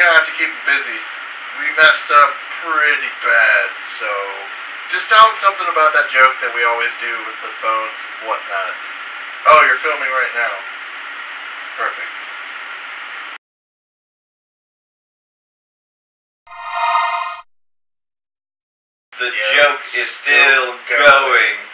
We're gonna have to keep him busy. We messed up pretty bad, so just tell him something about that joke that we always do with the phones and whatnot. Oh, you're filming right now. Perfect. The Yeah, joke is still still going. going.